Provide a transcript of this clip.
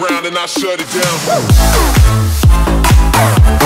around and I shut it down.